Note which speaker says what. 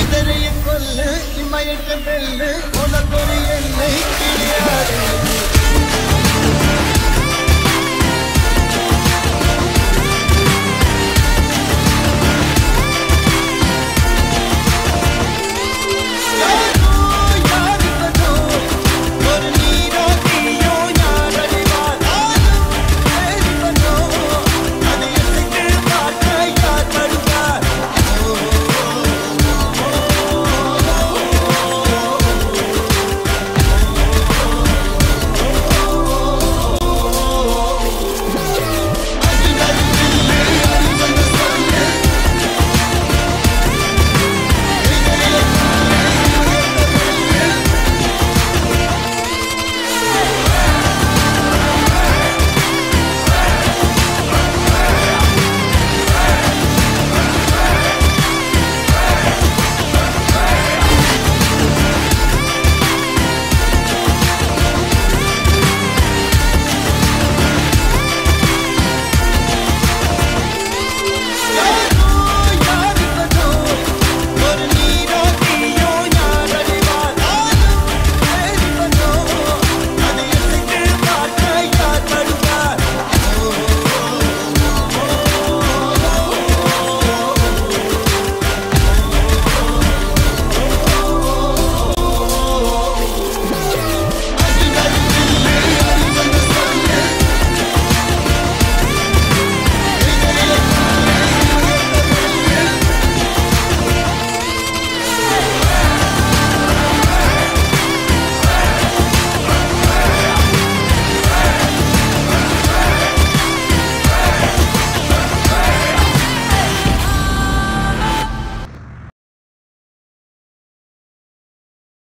Speaker 1: இதரையும் கொல்லு இமயக்க வெல்லு உனக்கொரு எல்லு